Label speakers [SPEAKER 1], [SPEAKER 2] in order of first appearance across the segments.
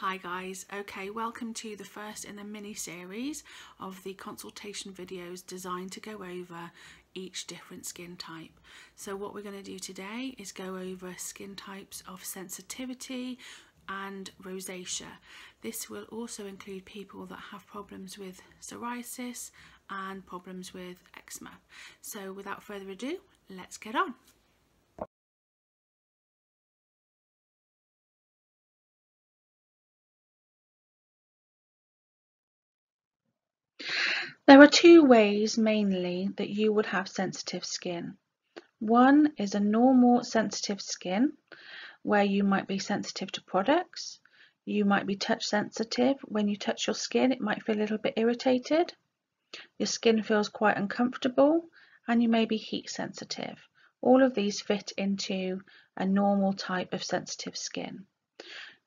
[SPEAKER 1] Hi guys, okay welcome to the first in the mini series of the consultation videos designed to go over each different skin type. So what we're going to do today is go over skin types of sensitivity and rosacea. This will also include people that have problems with psoriasis and problems with eczema. So without further ado, let's get on. There are two ways mainly that you would have sensitive skin. One is a normal sensitive skin where you might be sensitive to products. You might be touch sensitive. When you touch your skin, it might feel a little bit irritated. Your skin feels quite uncomfortable and you may be heat sensitive. All of these fit into a normal type of sensitive skin.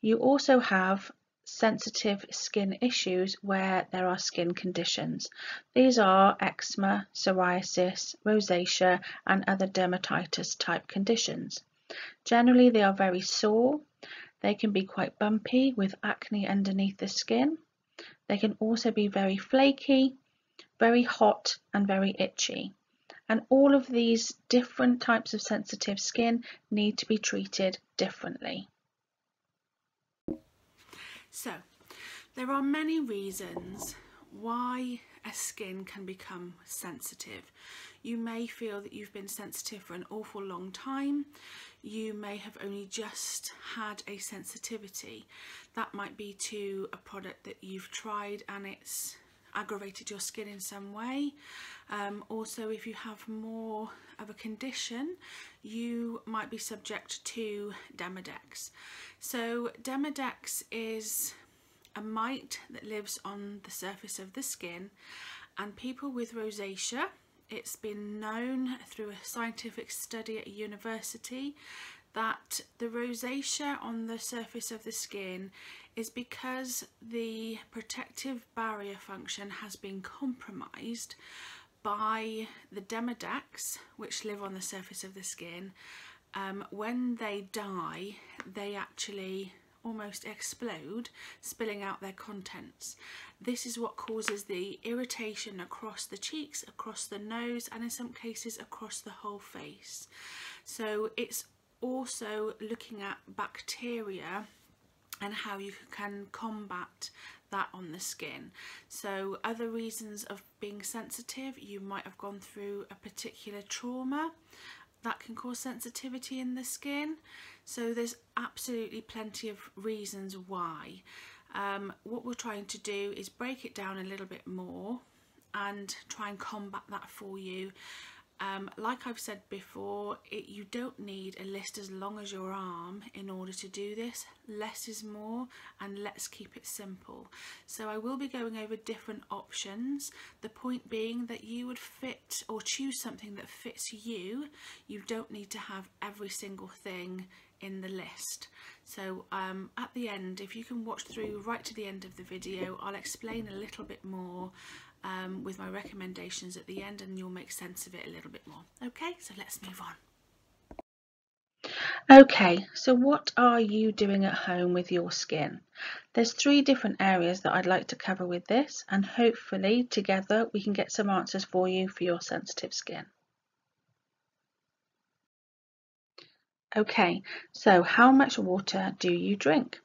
[SPEAKER 1] You also have sensitive skin issues where there are skin conditions. These are eczema, psoriasis, rosacea and other dermatitis type conditions. Generally they are very sore, they can be quite bumpy with acne underneath the skin. They can also be very flaky, very hot and very itchy. And all of these different types of sensitive skin need to be treated differently. So, there are many reasons why a skin can become sensitive. You may feel that you've been sensitive for an awful long time. You may have only just had a sensitivity. That might be to a product that you've tried and it's aggravated your skin in some way. Um, also, if you have more of a condition, you might be subject to Demodex. So Demodex is a mite that lives on the surface of the skin and people with rosacea, it's been known through a scientific study at a university that the rosacea on the surface of the skin is because the protective barrier function has been compromised by the demodex which live on the surface of the skin um, when they die they actually almost explode spilling out their contents this is what causes the irritation across the cheeks across the nose and in some cases across the whole face so it's also looking at bacteria and how you can combat that on the skin. So other reasons of being sensitive, you might have gone through a particular trauma that can cause sensitivity in the skin. So there's absolutely plenty of reasons why. Um, what we're trying to do is break it down a little bit more and try and combat that for you um, like I've said before, it, you don't need a list as long as your arm in order to do this. Less is more and let's keep it simple. So I will be going over different options. The point being that you would fit or choose something that fits you. You don't need to have every single thing in the list. So um, at the end, if you can watch through right to the end of the video, I'll explain a little bit more um, with my recommendations at the end and you'll make sense of it a little bit more. Okay, so let's move on. Okay, so what are you doing at home with your skin? There's three different areas that I'd like to cover with this and hopefully together we can get some answers for you for your sensitive skin. Okay, so how much water do you drink?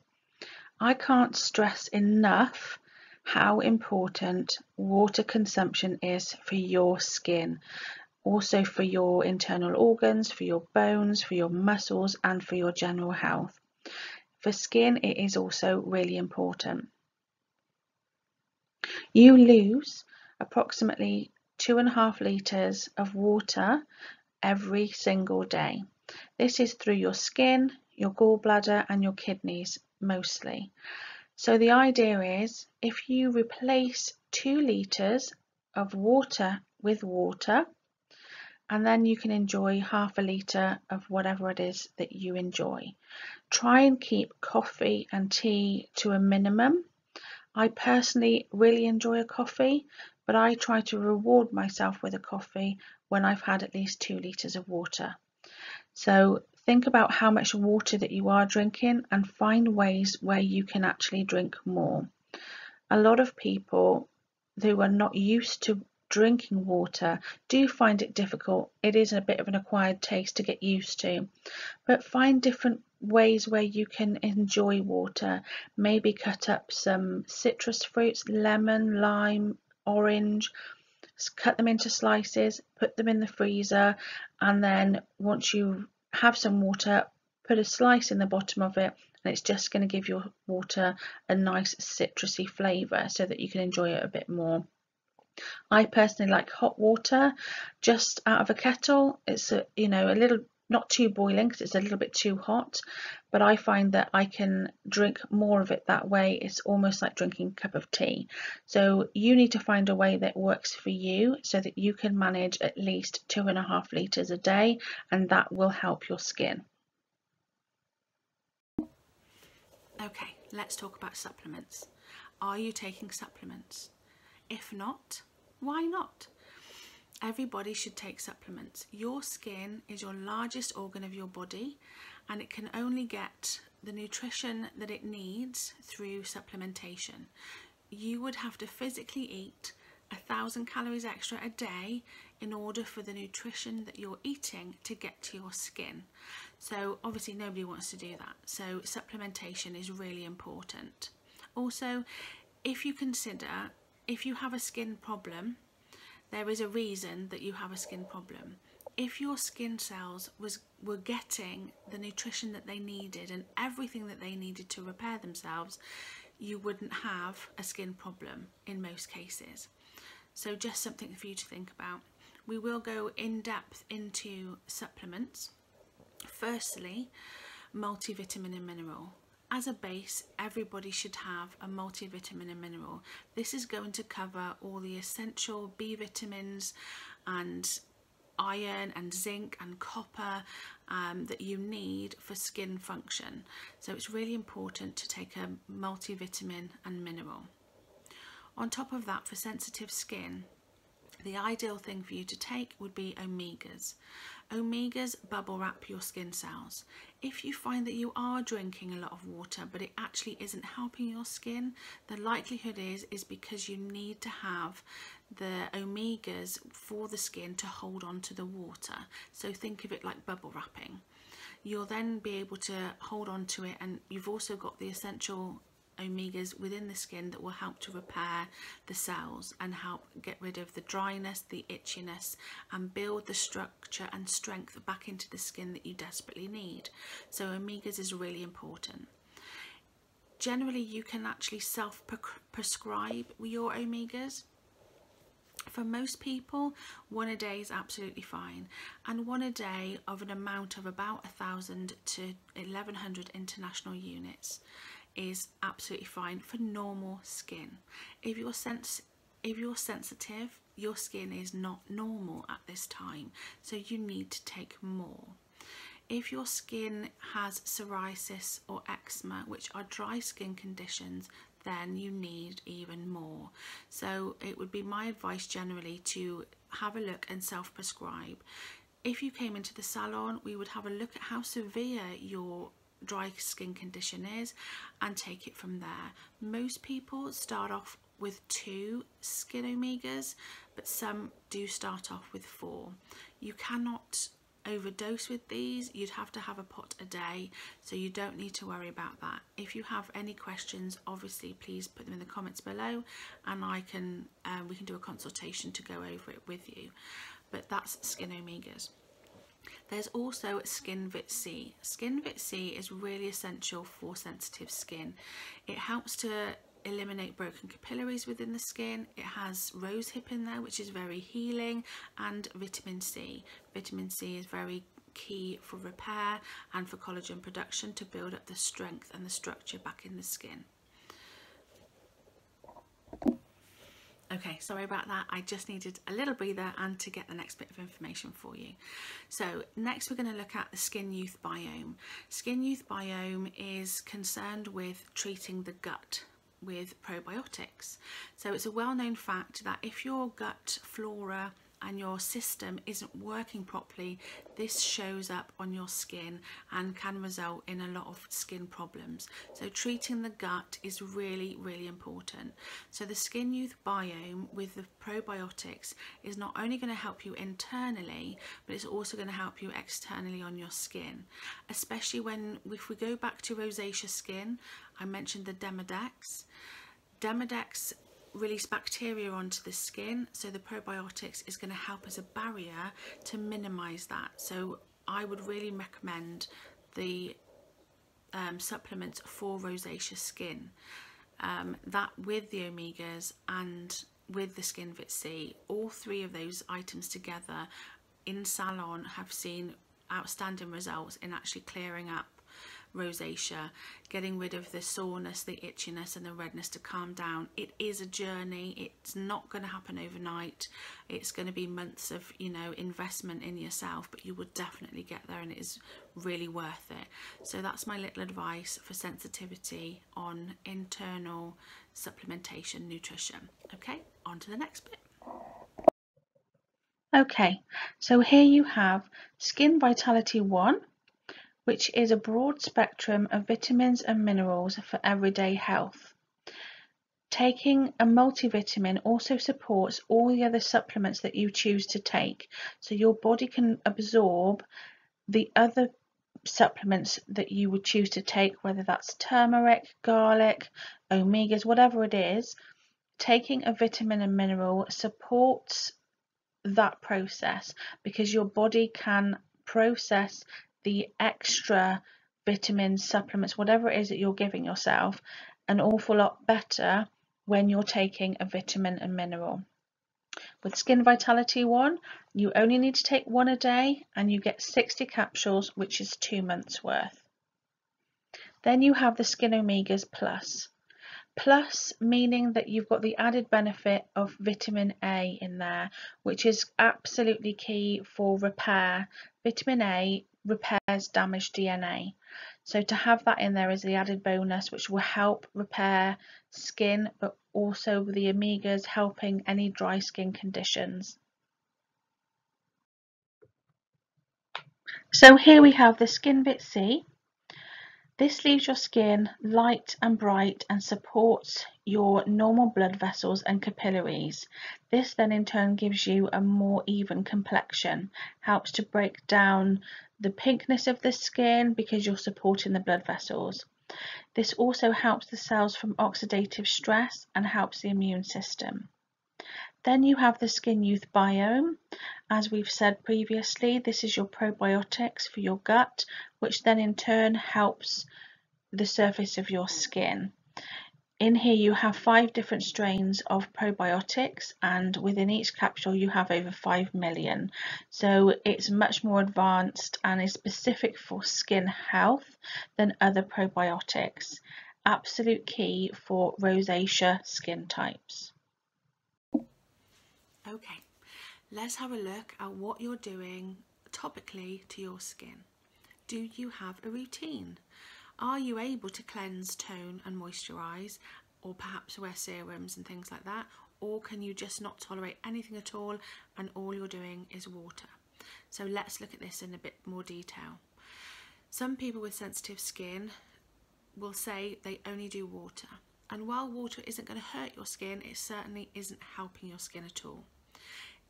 [SPEAKER 1] I can't stress enough how important water consumption is for your skin, also for your internal organs, for your bones, for your muscles, and for your general health. For skin, it is also really important. You lose approximately two and a half litres of water every single day. This is through your skin, your gallbladder and your kidneys mostly. So the idea is if you replace two litres of water with water, and then you can enjoy half a litre of whatever it is that you enjoy. Try and keep coffee and tea to a minimum. I personally really enjoy a coffee, but I try to reward myself with a coffee when I've had at least two litres of water.
[SPEAKER 2] So think about how much water that you are drinking and find ways where you can actually drink more. A lot of people who are not used to drinking water do find it difficult. It is a bit of an acquired taste to get used to, but find different ways where you can enjoy water. Maybe cut up some citrus fruits, lemon, lime, orange, cut them into slices, put them in the freezer, and then once you have some water, put a slice in the bottom of it and it's just going to give your water a nice citrusy flavour so that you can enjoy it a bit more. I personally like hot water just out of a kettle. It's a, you know a little not too boiling because it's a little bit too hot but I find that I can drink more of it that way. It's almost like drinking a cup of tea. So you need to find a way that works for you so that you can manage at least two and a half litres a day and that will help your skin.
[SPEAKER 1] Okay let's talk about supplements. Are you taking supplements? If not why not everybody should take supplements. Your skin is your largest organ of your body and it can only get the nutrition that it needs through supplementation. You would have to physically eat a thousand calories extra a day in order for the nutrition that you're eating to get to your skin. So obviously nobody wants to do that. So supplementation is really important. Also, if you consider if you have a skin problem there is a reason that you have a skin problem. If your skin cells was were getting the nutrition that they needed and everything that they needed to repair themselves, you wouldn't have a skin problem in most cases. So just something for you to think about. We will go in depth into supplements. Firstly, multivitamin and mineral as a base, everybody should have a multivitamin and mineral. This is going to cover all the essential B vitamins and iron and zinc and copper um, that you need for skin function. So it's really important to take a multivitamin and mineral. On top of that, for sensitive skin, the ideal thing for you to take would be omegas. Omegas bubble wrap your skin cells. If you find that you are drinking a lot of water but it actually isn't helping your skin, the likelihood is is because you need to have the omegas for the skin to hold on to the water. So think of it like bubble wrapping. You'll then be able to hold on to it and you've also got the essential omegas within the skin that will help to repair the cells and help get rid of the dryness, the itchiness and build the structure and strength back into the skin that you desperately need. So omegas is really important. Generally you can actually self-prescribe your omegas for most people one a day is absolutely fine and one a day of an amount of about a thousand to 1100 international units is absolutely fine for normal skin. If you're sens if you're sensitive, your skin is not normal at this time, so you need to take more. If your skin has psoriasis or eczema, which are dry skin conditions, then you need even more. So it would be my advice generally to have a look and self-prescribe. If you came into the salon, we would have a look at how severe your dry skin condition is and take it from there. Most people start off with two skin omegas but some do start off with four. You cannot overdose with these you'd have to have a pot a day so you don't need to worry about that if you have any questions obviously please put them in the comments below and I can um, we can do a consultation to go over it with you but that's skin omegas there's also Skin Vit C. Skin Vit C is really essential for sensitive skin. It helps to eliminate broken capillaries within the skin. It has rosehip in there, which is very healing, and vitamin C. Vitamin C is very key for repair and for collagen production to build up the strength and the structure back in the skin. Okay, sorry about that. I just needed a little breather and to get the next bit of information for you. So next we're going to look at the skin youth biome. Skin youth biome is concerned with treating the gut with probiotics. So it's a well-known fact that if your gut flora and your system isn't working properly, this shows up on your skin and can result in a lot of skin problems. So treating the gut is really, really important. So the Skin Youth Biome with the probiotics is not only going to help you internally, but it's also going to help you externally on your skin. Especially when, if we go back to rosacea skin, I mentioned the Demodex. Demodex release bacteria onto the skin so the probiotics is going to help as a barrier to minimize that. So I would really recommend the um, supplements for rosacea skin. Um, that with the omegas and with the Skin Vit C all three of those items together in salon have seen outstanding results in actually clearing up rosacea, getting rid of the soreness, the itchiness and the redness to calm down. It is a journey. It's not going to happen overnight. It's going to be months of, you know, investment in yourself, but you will definitely get there and it is really worth it. So that's my little advice for sensitivity on internal supplementation nutrition. Okay, on to the next bit.
[SPEAKER 2] Okay, so here you have Skin Vitality 1, which is a broad spectrum of vitamins and minerals for everyday health. Taking a multivitamin also supports all the other supplements that you choose to take, so your body can absorb the other supplements that you would choose to take, whether that's turmeric, garlic, omegas, whatever it is. Taking a vitamin and mineral supports that process because your body can process the extra vitamins, supplements, whatever it is that you're giving yourself, an awful lot better when you're taking a vitamin and mineral. With Skin Vitality 1, you only need to take one a day and you get 60 capsules, which is two months worth. Then you have the Skin Omegas Plus. Plus meaning that you've got the added benefit of vitamin A in there, which is absolutely key for repair. Vitamin A repairs damaged DNA. So to have that in there is the added bonus which will help repair skin but also the omegas helping any dry skin conditions. So here we have the Skin Vit C. This leaves your skin light and bright and supports your normal blood vessels and capillaries. This then in turn gives you a more even complexion, helps to break down the pinkness of the skin because you're supporting the blood vessels. This also helps the cells from oxidative stress and helps the immune system. Then you have the Skin Youth Biome. As we've said previously, this is your probiotics for your gut, which then in turn helps the surface of your skin. In here you have five different strains of probiotics and within each capsule you have over 5 million. So it's much more advanced and is specific for skin health than other probiotics. Absolute key for rosacea skin types.
[SPEAKER 1] Okay, let's have a look at what you're doing topically to your skin. Do you have a routine? Are you able to cleanse, tone and moisturise or perhaps wear serums and things like that? Or can you just not tolerate anything at all and all you're doing is water? So let's look at this in a bit more detail. Some people with sensitive skin will say they only do water. And while water isn't going to hurt your skin, it certainly isn't helping your skin at all.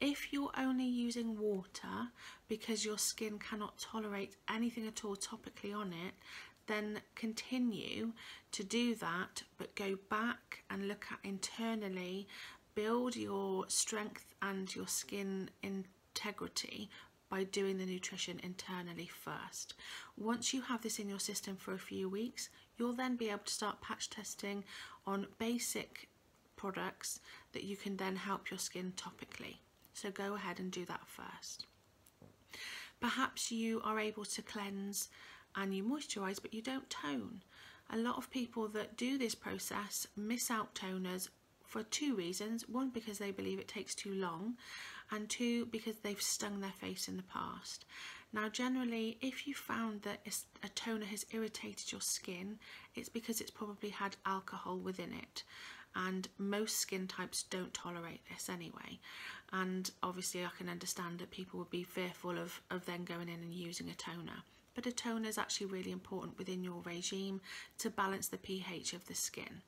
[SPEAKER 1] If you're only using water because your skin cannot tolerate anything at all topically on it, then continue to do that, but go back and look at internally, build your strength and your skin integrity by doing the nutrition internally first. Once you have this in your system for a few weeks, you'll then be able to start patch testing on basic products that you can then help your skin topically. So go ahead and do that first. Perhaps you are able to cleanse and you moisturise but you don't tone. A lot of people that do this process miss out toners for two reasons. One, because they believe it takes too long and two, because they've stung their face in the past. Now generally if you found that a toner has irritated your skin it's because it's probably had alcohol within it and most skin types don't tolerate this anyway and obviously I can understand that people would be fearful of, of then going in and using a toner. But a toner is actually really important within your regime to balance the pH of the skin.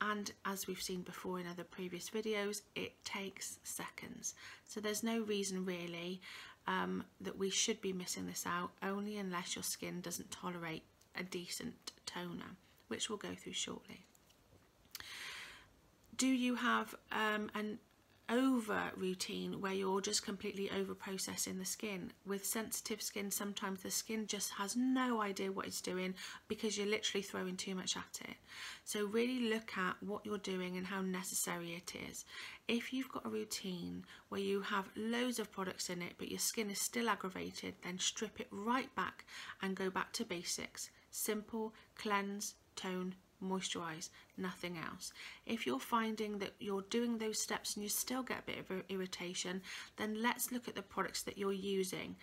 [SPEAKER 1] And as we've seen before in other previous videos, it takes seconds. So there's no reason really um, that we should be missing this out, only unless your skin doesn't tolerate a decent toner, which we'll go through shortly. Do you have um, an over routine where you're just completely over processing the skin. With sensitive skin, sometimes the skin just has no idea what it's doing because you're literally throwing too much at it. So really look at what you're doing and how necessary it is. If you've got a routine where you have loads of products in it but your skin is still aggravated, then strip it right back and go back to basics. Simple, cleanse, tone, moisturize nothing else. If you're finding that you're doing those steps and you still get a bit of irritation then let's look at the products that you're using.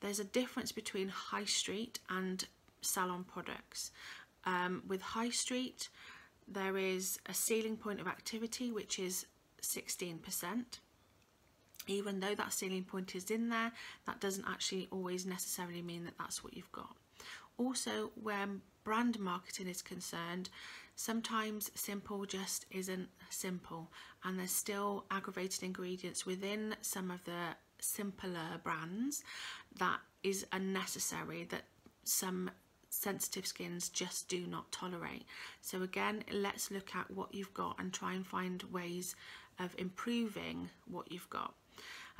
[SPEAKER 1] There's a difference between high street and salon products. Um, with high street there is a ceiling point of activity which is 16% even though that ceiling point is in there that doesn't actually always necessarily mean that that's what you've got. Also when brand marketing is concerned, sometimes simple just isn't simple and there's still aggravated ingredients within some of the simpler brands that is unnecessary that some sensitive skins just do not tolerate. So again, let's look at what you've got and try and find ways of improving what you've got.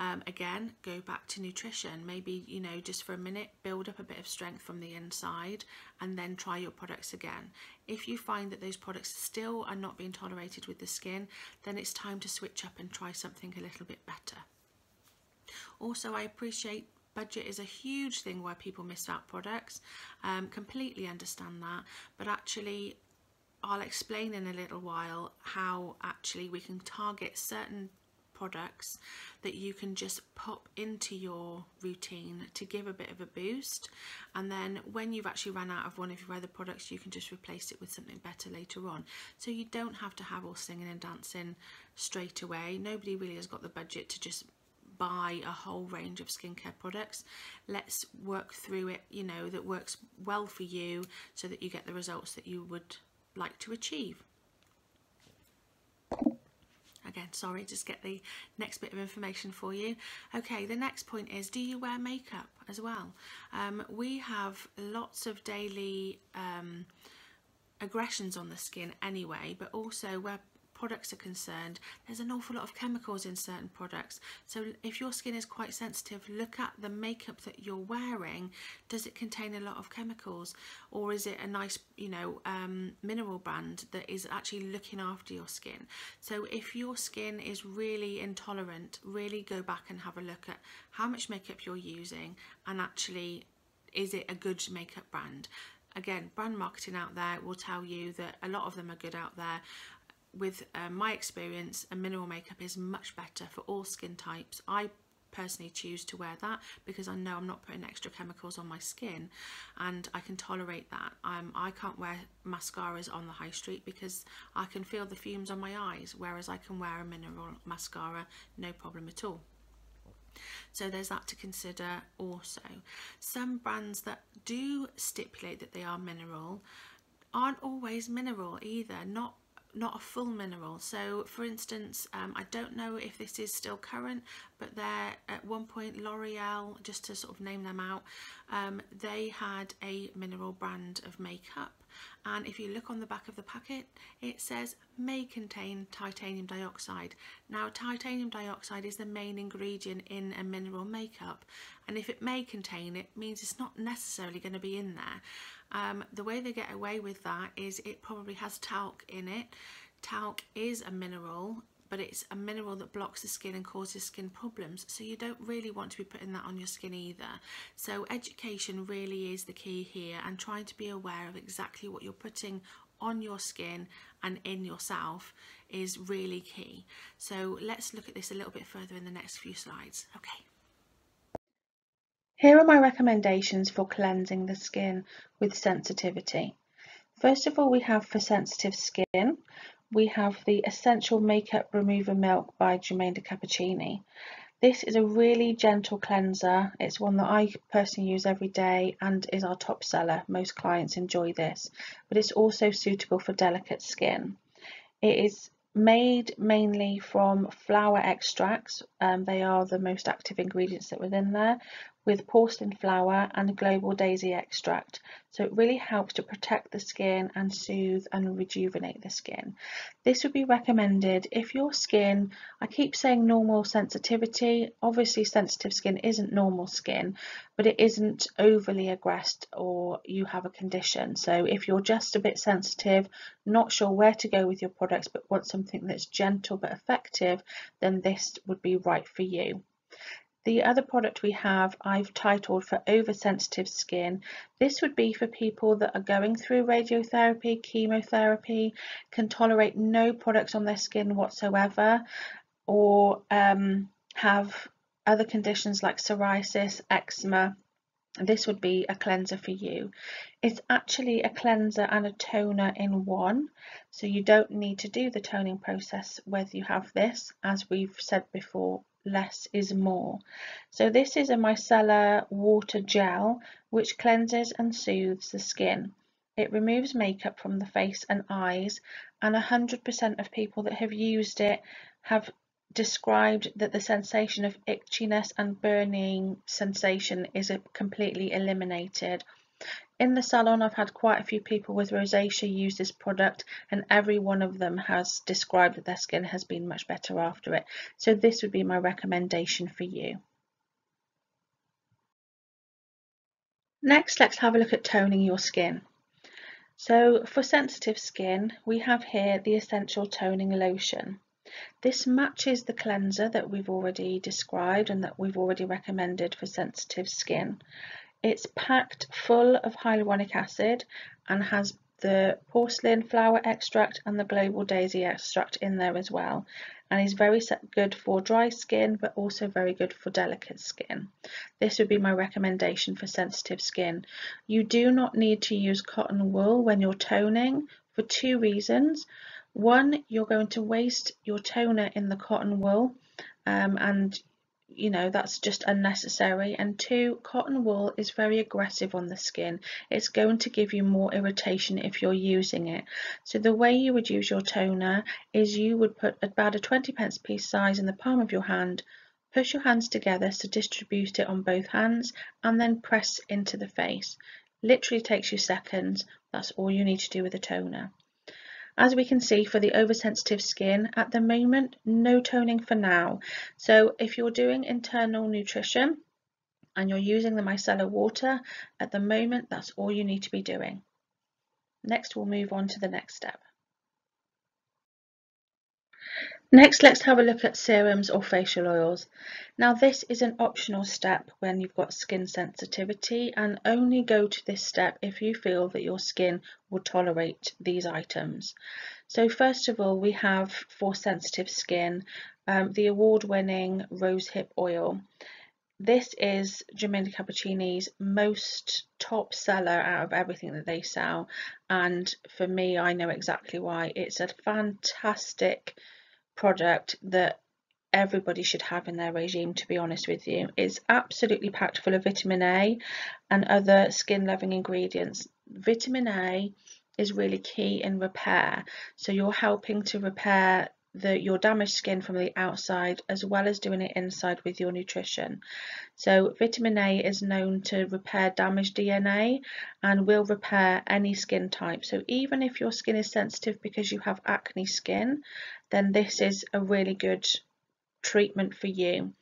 [SPEAKER 1] Um, again, go back to nutrition. Maybe, you know, just for a minute, build up a bit of strength from the inside and then try your products again. If you find that those products still are not being tolerated with the skin, then it's time to switch up and try something a little bit better. Also, I appreciate budget is a huge thing where people miss out products. Um, completely understand that, but actually I'll explain in a little while how actually we can target certain products that you can just pop into your routine to give a bit of a boost. And then when you've actually run out of one of your other products you can just replace it with something better later on. So you don't have to have all singing and dancing straight away. Nobody really has got the budget to just buy a whole range of skincare products. Let's work through it you know that works well for you so that you get the results that you would like to achieve again sorry just get the next bit of information for you. Okay the next point is do you wear makeup as well? Um, we have lots of daily um, aggressions on the skin anyway but also where products are concerned, there's an awful lot of chemicals in certain products. So if your skin is quite sensitive, look at the makeup that you're wearing. Does it contain a lot of chemicals or is it a nice, you know, um, mineral brand that is actually looking after your skin? So if your skin is really intolerant, really go back and have a look at how much makeup you're using and actually is it a good makeup brand again brand marketing out there will tell you that a lot of them are good out there with uh, my experience, a mineral makeup is much better for all skin types. I personally choose to wear that because I know I'm not putting extra chemicals on my skin and I can tolerate that. Um, I can't wear mascaras on the high street because I can feel the fumes on my eyes whereas I can wear a mineral mascara no problem at all. So there's that to consider also. Some brands that do stipulate that they are mineral aren't always mineral either. Not not a full mineral. So for instance, um, I don't know if this is still current, but there at one point L'Oreal, just to sort of name them out, um, they had a mineral brand of makeup. And if you look on the back of the packet, it says may contain titanium dioxide. Now titanium dioxide is the main ingredient in a mineral makeup. And if it may contain it, means it's not necessarily going to be in there. Um, the way they get away with that is it probably has talc in it. Talc is a mineral, but it's a mineral that blocks the skin and causes skin problems. So you don't really want to be putting that on your skin either. So education really is the key here and trying to be aware of exactly what you're putting on your skin and in yourself is really key. So let's look at this a little bit further in the next few slides. Okay.
[SPEAKER 2] Here are my recommendations for cleansing the skin with sensitivity. First of all, we have for sensitive skin, we have the Essential Makeup Remover Milk by Germaine Capuccini. This is a really gentle cleanser. It's one that I personally use every day and is our top seller. Most clients enjoy this, but it's also suitable for delicate skin. It is made mainly from flower extracts. Um, they are the most active ingredients that within there with porcelain flower and global daisy extract. So it really helps to protect the skin and soothe and rejuvenate the skin. This would be recommended if your skin, I keep saying normal sensitivity, obviously sensitive skin isn't normal skin, but it isn't overly aggressed or you have a condition. So if you're just a bit sensitive, not sure where to go with your products, but want something that's gentle but effective, then this would be right for you. The other product we have I've titled for oversensitive skin. This would be for people that are going through radiotherapy, chemotherapy, can tolerate no products on their skin whatsoever, or um, have other conditions like psoriasis, eczema, this would be a cleanser for you. It's actually a cleanser and a toner in one, so you don't need to do the toning process whether you have this, as we've said before, less is more. So this is a micellar water gel which cleanses and soothes the skin. It removes makeup from the face and eyes and 100% of people that have used it have described that the sensation of itchiness and burning sensation is completely eliminated in the salon, I've had quite a few people with rosacea use this product and every one of them has described that their skin has been much better after it. So this would be my recommendation for you. Next, let's have a look at toning your skin. So for sensitive skin, we have here the Essential Toning Lotion. This matches the cleanser that we've already described and that we've already recommended for sensitive skin. It's packed full of hyaluronic acid and has the porcelain flower extract and the global daisy extract in there as well and is very good for dry skin but also very good for delicate skin. This would be my recommendation for sensitive skin. You do not need to use cotton wool when you're toning for two reasons. One, you're going to waste your toner in the cotton wool um, and you know that's just unnecessary. And two cotton wool is very aggressive on the skin. It's going to give you more irritation if you're using it. So the way you would use your toner is you would put about a 20 pence piece size in the palm of your hand push your hands together to distribute it on both hands and then press into the face. Literally takes you seconds. That's all you need to do with a toner as we can see for the oversensitive skin, at the moment, no toning for now. So if you're doing internal nutrition and you're using the micellar water, at the moment, that's all you need to be doing. Next, we'll move on to the next step. Next, let's have a look at serums or facial oils. Now, this is an optional step when you've got skin sensitivity and only go to this step if you feel that your skin will tolerate these items. So first of all, we have for sensitive skin, um, the award-winning rosehip oil. This is Germaine Capuccini's most top seller out of everything that they sell. And for me, I know exactly why. It's a fantastic product that everybody should have in their regime to be honest with you. It's absolutely packed full of vitamin A and other skin loving ingredients. Vitamin A is really key in repair. So you're helping to repair the your damaged skin from the outside as well as doing it inside with your nutrition so vitamin A is known to repair damaged DNA and will repair any skin type so even if your skin is sensitive because you have acne skin then this is a really good treatment for you.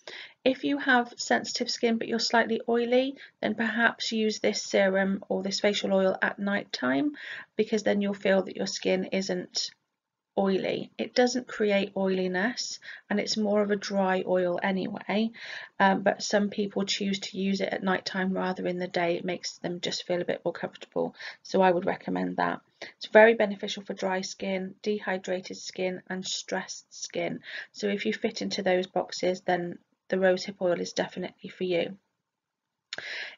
[SPEAKER 2] If you have sensitive skin but you're slightly oily, then perhaps use this serum or this facial oil at night time because then you'll feel that your skin isn't oily. It doesn't create oiliness and it's more of a dry oil anyway, um, but some people choose to use it at night time rather in the day. It makes them just feel a bit more comfortable. So I would recommend that. It's very beneficial for dry skin, dehydrated skin and stressed skin. So if you fit into those boxes, then the rosehip oil is definitely for you.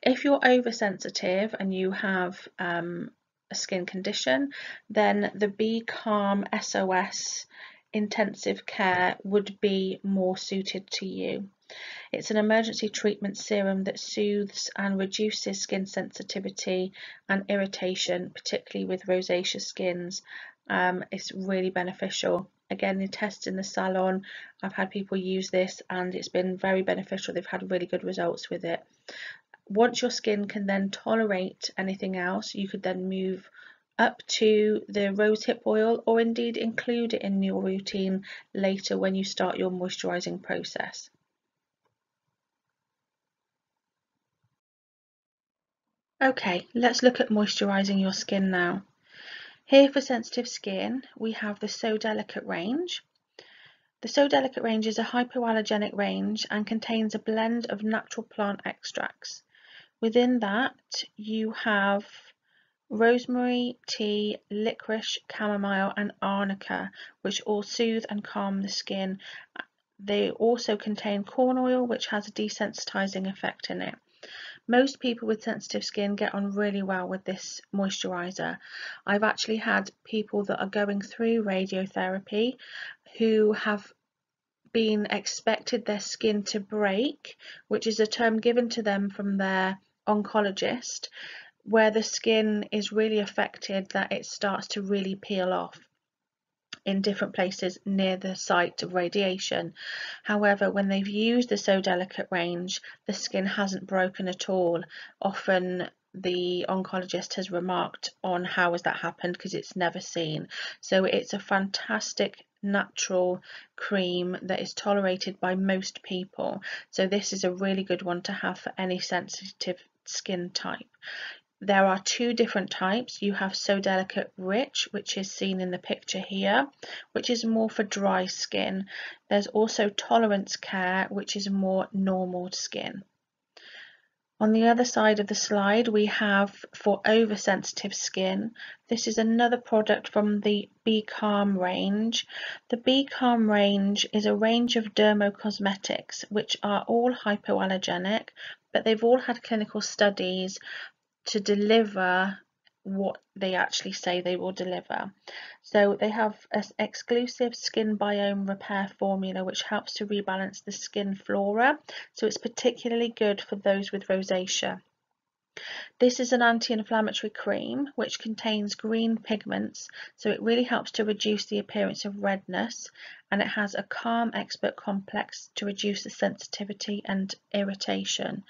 [SPEAKER 2] If you're oversensitive and you have um, a skin condition, then the Be Calm SOS intensive care would be more suited to you. It's an emergency treatment serum that soothes and reduces skin sensitivity and irritation, particularly with rosacea skins. Um, it's really beneficial. Again, the tests in the salon, I've had people use this and it's been very beneficial. They've had really good results with it. Once your skin can then tolerate anything else, you could then move up to the rosehip oil or indeed include it in your routine later when you start your moisturising process. Okay, let's look at moisturising your skin now. Here for sensitive skin, we have the So Delicate range. The So Delicate range is a hypoallergenic range and contains a blend of natural plant extracts. Within that, you have rosemary, tea, licorice, chamomile and arnica which all soothe and calm the skin. They also contain corn oil which has a desensitizing effect in it. Most people with sensitive skin get on really well with this moisturiser. I've actually had people that are going through radiotherapy who have been expected their skin to break, which is a term given to them from their oncologist, where the skin is really affected that it starts to really peel off in different places near the site of radiation. However, when they've used the So Delicate range, the skin hasn't broken at all. Often the oncologist has remarked on how has that happened because it's never seen. So it's a fantastic natural cream that is tolerated by most people. So this is a really good one to have for any sensitive skin type. There are two different types. You have So Delicate Rich, which is seen in the picture here, which is more for dry skin. There's also Tolerance Care, which is more normal skin. On the other side of the slide, we have for oversensitive skin. This is another product from the Be Calm range. The Be Calm range is a range of dermocosmetics, which are all hypoallergenic, but they've all had clinical studies to deliver what they actually say they will deliver. So they have an exclusive skin biome repair formula which helps to rebalance the skin flora. So it's particularly good for those with rosacea. This is an anti-inflammatory cream which contains green pigments so it really helps to reduce the appearance of redness and it has a calm expert complex to reduce the sensitivity and irritation.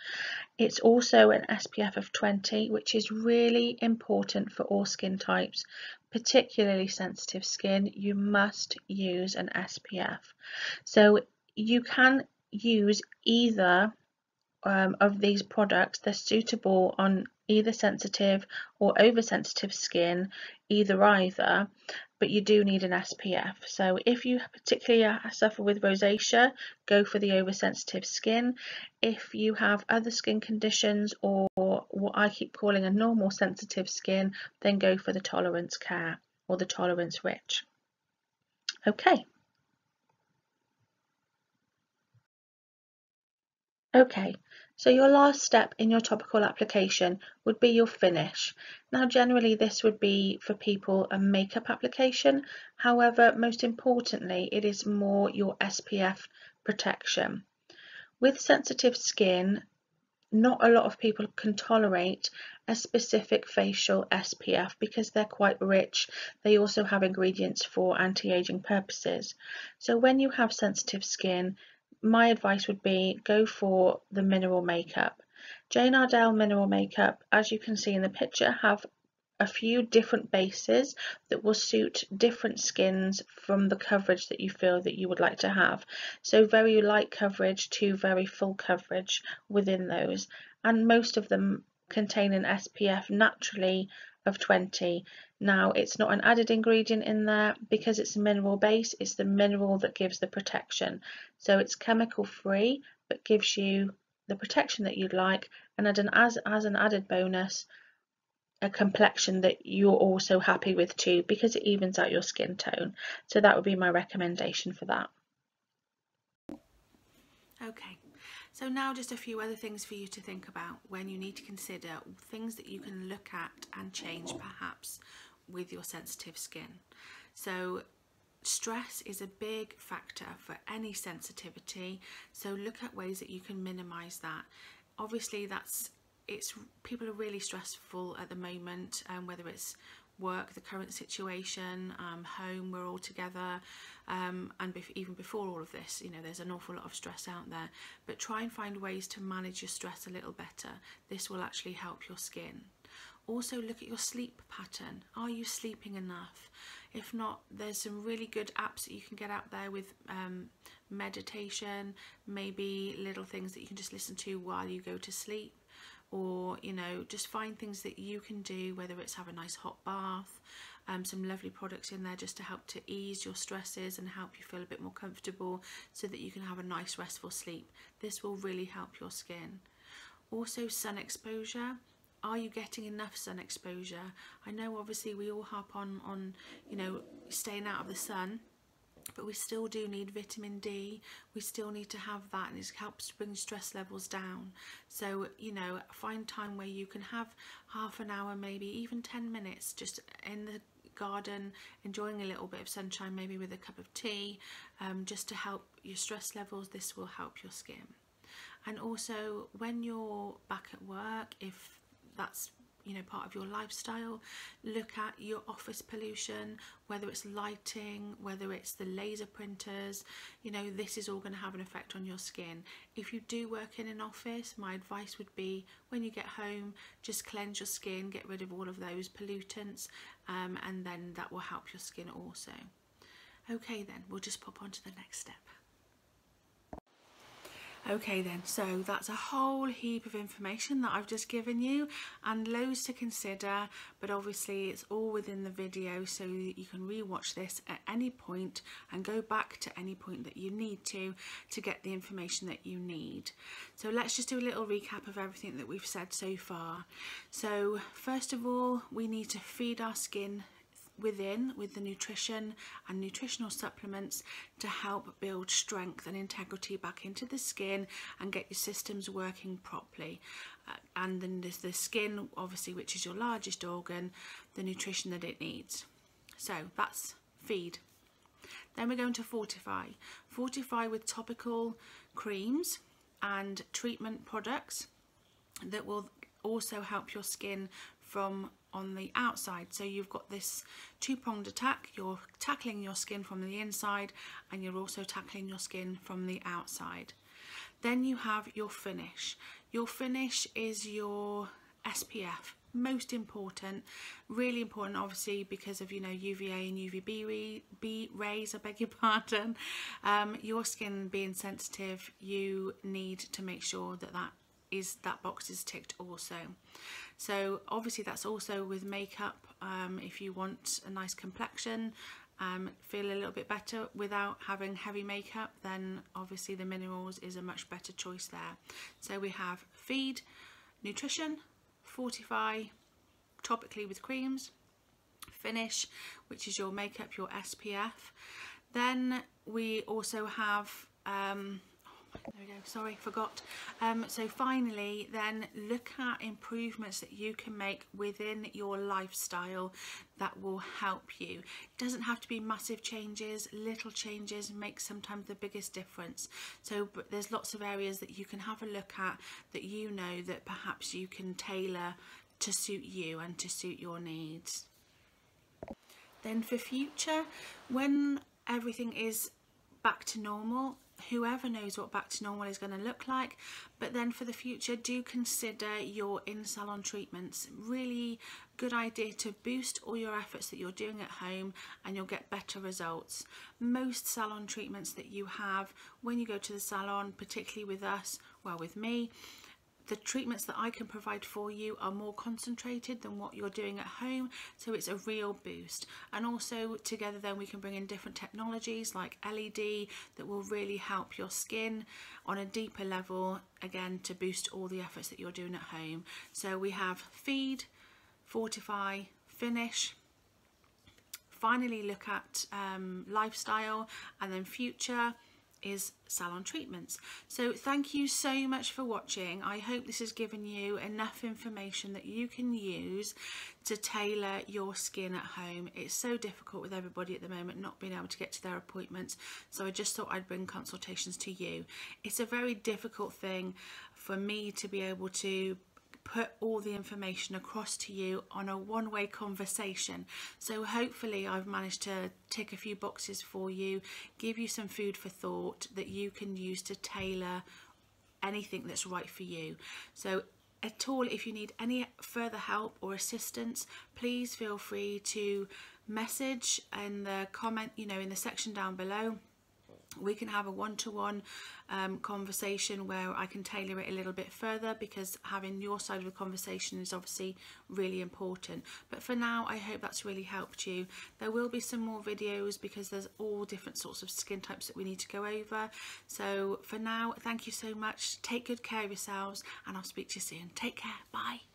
[SPEAKER 2] It's also an SPF of 20 which is really important for all skin types particularly sensitive skin you must use an SPF. So you can use either um, of these products, they're suitable on either sensitive or oversensitive skin, either either, but you do need an SPF. So if you particularly suffer with rosacea, go for the oversensitive skin. If you have other skin conditions or what I keep calling a normal sensitive skin, then go for the tolerance care or the tolerance rich. Okay. Okay, so your last step in your topical application would be your finish. Now generally this would be for people a makeup application, however most importantly it is more your SPF protection. With sensitive skin, not a lot of people can tolerate a specific facial SPF because they're quite rich. They also have ingredients for anti-aging purposes. So when you have sensitive skin, my advice would be go for the mineral makeup. Jane Iredale mineral makeup, as you can see in the picture, have a few different bases that will suit different skins from the coverage that you feel that you would like to have. So very light coverage to very full coverage within those. And most of them contain an SPF naturally of 20. Now it's not an added ingredient in there because it's a mineral base, it's the mineral that gives the protection. So it's chemical free but gives you the protection that you'd like and an, as, as an added bonus a complexion that you're also happy with too because it evens out your skin tone. So that would be my recommendation for that.
[SPEAKER 1] Okay, So now just a few other things for you to think about when you need to consider things that you can look at and change perhaps with your sensitive skin. So stress is a big factor for any sensitivity so look at ways that you can minimize that obviously that's it's people are really stressful at the moment um, whether it's work the current situation um, home we're all together um, and bef even before all of this you know there's an awful lot of stress out there. But try and find ways to manage your stress a little better. This will actually help your skin. Also look at your sleep pattern. Are you sleeping enough? If not, there's some really good apps that you can get out there with um, meditation, maybe little things that you can just listen to while you go to sleep or you know just find things that you can do whether it's have a nice hot bath um, some lovely products in there just to help to ease your stresses and help you feel a bit more comfortable so that you can have a nice restful sleep. This will really help your skin. Also sun exposure. Are you getting enough sun exposure? I know obviously we all harp on, on you know, staying out of the sun, but we still do need vitamin D. We still need to have that and it helps bring stress levels down. So, you know, find time where you can have half an hour, maybe even 10 minutes just in the garden, enjoying a little bit of sunshine, maybe with a cup of tea, um, just to help your stress levels. This will help your skin. And also when you're back at work, if that's you know part of your lifestyle. Look at your office pollution whether it's lighting whether it's the laser printers you know this is all going to have an effect on your skin. If you do work in an office my advice would be when you get home just cleanse your skin get rid of all of those pollutants um, and then that will help your skin also. Okay then we'll just pop on to the next step Okay then, so that's a whole heap of information that I've just given you and loads to consider, but obviously it's all within the video so you can rewatch this at any point and go back to any point that you need to to get the information that you need. So let's just do a little recap of everything that we've said so far. So first of all, we need to feed our skin within with the nutrition and nutritional supplements to help build strength and integrity back into the skin and get your systems working properly. Uh, and then there's the skin, obviously, which is your largest organ, the nutrition that it needs. So that's feed. Then we're going to fortify. Fortify with topical creams and treatment products that will also help your skin from on the outside. So you've got this two-pronged attack. You're tackling your skin from the inside and you're also tackling your skin from the outside. Then you have your finish. Your finish is your SPF most important really important obviously because of you know UVA and UVB B rays I beg your pardon. Um, your skin being sensitive you need to make sure that that is that box is ticked also. So obviously that's also with makeup um, if you want a nice complexion um, feel a little bit better without having heavy makeup then obviously the minerals is a much better choice there. So we have feed nutrition fortify topically with creams finish which is your makeup your SPF then we also have um, there we go. Sorry forgot. Um, so finally then look at improvements that you can make within your lifestyle that will help you. It doesn't have to be massive changes. Little changes make sometimes the biggest difference. So but there's lots of areas that you can have a look at that you know that perhaps you can tailor to suit you and to suit your needs. Then for future when everything is back to normal whoever knows what back to normal is going to look like. But then for the future do consider your in salon treatments. Really good idea to boost all your efforts that you're doing at home and you'll get better results. Most salon treatments that you have when you go to the salon particularly with us well with me the treatments that I can provide for you are more concentrated than what you're doing at home so it's a real boost. And also together then we can bring in different technologies like LED that will really help your skin on a deeper level again to boost all the efforts that you're doing at home. So we have feed fortify finish. Finally look at um, lifestyle and then future is salon treatments. So thank you so much for watching. I hope this has given you enough information that you can use to tailor your skin at home. It's so difficult with everybody at the moment not being able to get to their appointments. So I just thought I'd bring consultations to you. It's a very difficult thing for me to be able to put all the information across to you on a one-way conversation. So hopefully I've managed to tick a few boxes for you give you some food for thought that you can use to tailor anything that's right for you. So at all if you need any further help or assistance please feel free to message in the comment you know in the section down below we can have a one-to-one um, conversation where I can tailor it a little bit further because having your side of the conversation is obviously really important. But for now I hope that's really helped you. There will be some more videos because there's all different sorts of skin types that we need to go over. So for now thank you so much. Take good care of yourselves and I'll speak to you soon. Take care. Bye